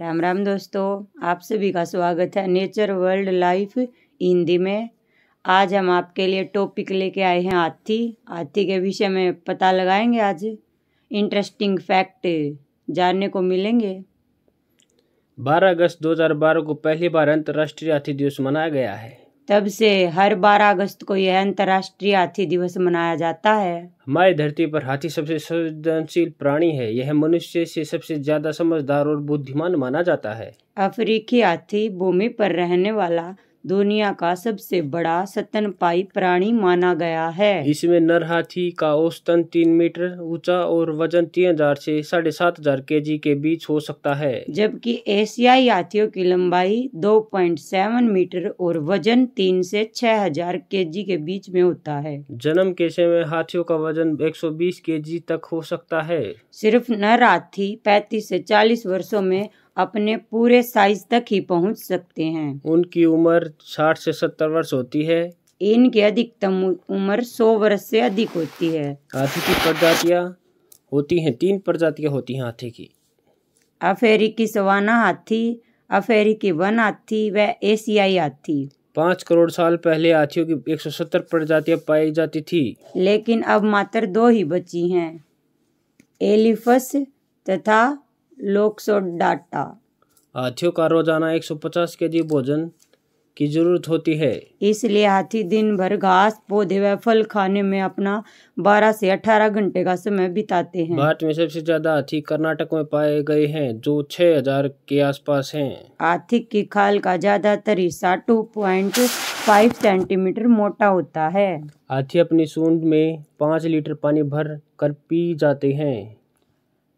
राम राम दोस्तों, आप सभी का स्वागत है नेचर वर्ल्ड लाइफ हिंदी में। आज हम आपके लिए टॉपिक लेके आए हैं हाथी। हाथी के विषय में पता लगाएँगे आज? इंटरेस्टिंग फैक्ट जानने को मिलेंगे? 12 अगस्त 2012 को पहली बार अंतर्राष्ट्रीय हाथी दिवस मनाया गया है। तब से हर 12 अगस्त को यह अंतर्राष्ट्रीय हाथी दिवस मनाया जाता है। हमारी धरती पर हाथी सबसे संवेदनशील प्राणी है। यह मनुष्य से सबसे ज़्यादा समझदार और बुद्धिमान माना जाता है। अफ्रीकी हाथी भूमि पर रहने वाला दुनिया का सबसे बड़ा स्तनपाई प्राणी माना गया है। इसमें नर हाथी का औसतन तीन मीटर ऊँचा और वज़न तीन हज़ार से साढ़े सात हज़ार के जी के बीच हो सकता है। जबकि एशियाई हाथियों की लंबाई 2.7 मीटर और वज़न तीन से छह हज़ार के जी के बीच में होता है। जन्म के समय हाथियों का वज़न 120 के जी तक हो सकता है। सिर्फ़ नर हाथी 35 से 40 वर्षों में अपने पूरे साइज़ तक ही पहुँच सकते हैं। उनकी उम्र 60 से 70 वर्ष होती है। इनकी अधिकतम उम्र 100 वर्ष से अधिक होती है। हाथी की प्रजातियाँ होती हैं तीन प्रजातियाँ होती हैं हाथी की। अफ्रीकी सवाना हाथी अफ्रीकी वन हाथी व एशियाई हाथी। पाँच करोड़ साल पहले हाथियों की 170 प्रजातियाँ पाई जाती थी। लेकिन अब मात्र दो ही बची हैं। एलिफस तथा लोक्सोडाटा हाथियों का रोज़ाना 150 केजी भोजन की ज़रूरत होती है। इसलिए हाथी दिन भर घास पौधे व फल खाने में अपना 12 से 18 घंटे का समय बिताते हैं। भारत में सबसे ज़्यादा हाथी कर्नाटक में पाए गए हैं जो 6000 के आसपास हैं। हाथी की खाल का ज़्यादातर हिस्सा 2.5 सेंटीमीटर मोटा होता है। हाथी अपनी सूंड में पाँच लीटर पानी भर कर पी जाते हैं।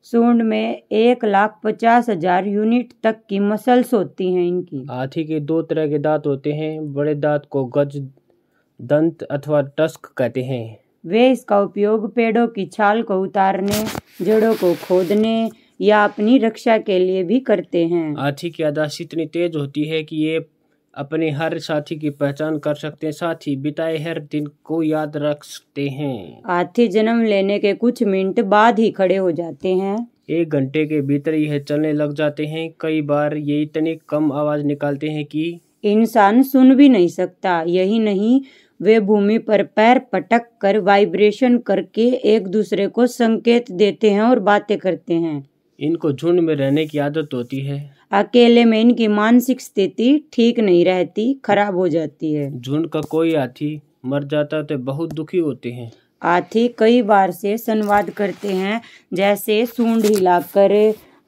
सूंड में एक लाख पचास हज़ार यूनिट तक की मसल्स होती हैं इनकी। हाथी के दो तरह के दांत होते हैं बड़े दांत को गज दंत अथवा टस्क कहते हैं। वे इसका उपयोग पेड़ों की छाल को उतारने जड़ों को खोदने या अपनी रक्षा के लिए भी करते हैं। हाथी की यादाश्त इतनी तेज होती है कि ये अपने हर साथी की पहचान कर सकते हैं। साथ ही बिताए हर दिन को याद रख सकते हैं। हाथी जन्म लेने के कुछ मिनट बाद ही खड़े हो जाते हैं। एक घंटे के भीतर यह चलने लग जाते हैं। कई बार ये इतनी कम आवाज़ निकालते हैं कि इंसान सुन भी नहीं सकता। यही नहीं वे भूमि पर पैर पटक कर वाइब्रेशन करके एक दूसरे को संकेत देते हैं और बातें करते हैं। इनको झुंड में रहने की आदत होती है। अकेले में इनकी मानसिक स्थिति ठीक नहीं रहती खराब हो जाती है। झुंड का कोई हाथी मर जाता तो बहुत दुखी होते हैं। हाथी कई बार से संवाद करते हैं जैसे सूंड हिलाकर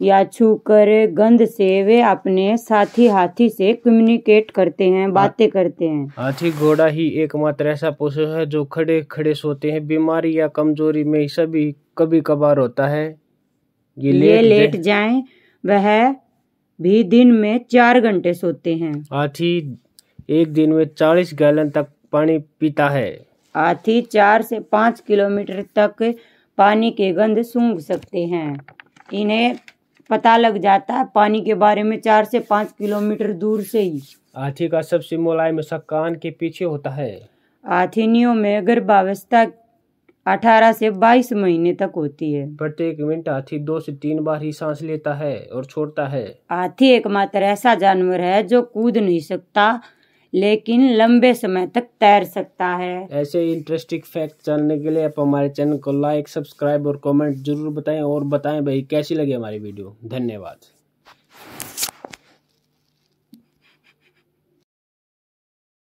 या छूकर गंध से वे अपने साथी हाथी से कम्युनिकेट करते हैं बातें करते हैं। हाथी घोड़ा ही एकमात्र ऐसा पशु है जो खड़े खड़े सोते हैं। बीमारी या कमज़ोरी में सभी कभी कभार होता है। ये लेट, लेट जाएँ वह भी दिन में चार घंटे सोते हैं। हाथी एक दिन में चालीस गैलन तक पानी पीता है। हाथी चार से पाँच किलोमीटर तक पानी के गंध सूंघ सकते हैं। इन्हें पता लग जाता है पानी के बारे में चार से पाँच किलोमीटर दूर से ही। हाथी का सबसे मुलायम कान के पीछे होता है। हाथिनियों में गर्भावस्था अठारह से बाईस महीने तक होती है। प्रत्येक मिनट हाथी दो से तीन बार ही सांस लेता है और छोड़ता है। हाथी एकमात्र ऐसा जानवर है जो कूद नहीं सकता लेकिन लंबे समय तक तैर सकता है। ऐसे इंटरेस्टिंग फैक्ट जानने के लिए आप हमारे चैनल को लाइक सब्सक्राइब और कमेंट ज़रूर बताएँ और बताएँ भाई कैसी लगी हमारी वीडियो धन्यवाद।